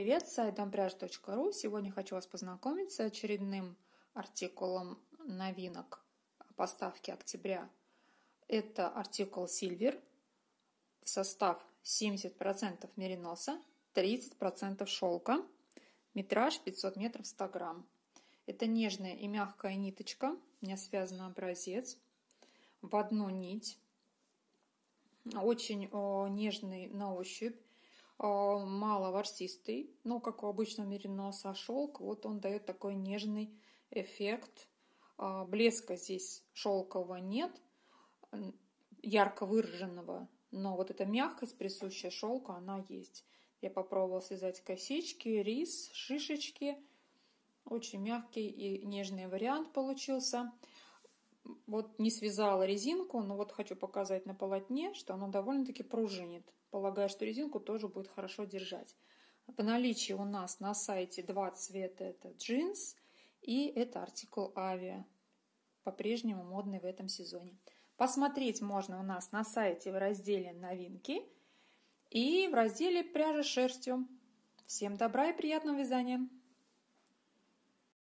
привет! Сайт домпряж.ру. Сегодня хочу вас познакомить с очередным артикулом новинок поставки октября. Это артикул Silver. Состав 70% мериноса, 30% шелка. Метраж 500 метров 100 грамм. Это нежная и мягкая ниточка. У меня связан образец в одну нить. Очень нежный на ощупь мало ворсистый, ну, как у обычного мериноса, а шелк, вот он дает такой нежный эффект. А, блеска здесь шелкового нет, ярко выраженного, но вот эта мягкость, присущая шелку, она есть. Я попробовала связать косички, рис, шишечки. Очень мягкий и нежный вариант получился. Вот не связала резинку, но вот хочу показать на полотне, что она довольно-таки пружинит. Полагаю, что резинку тоже будет хорошо держать. В наличии у нас на сайте два цвета. Это джинс и это артикул авиа. По-прежнему модный в этом сезоне. Посмотреть можно у нас на сайте в разделе новинки и в разделе пряжа шерстью. Всем добра и приятного вязания!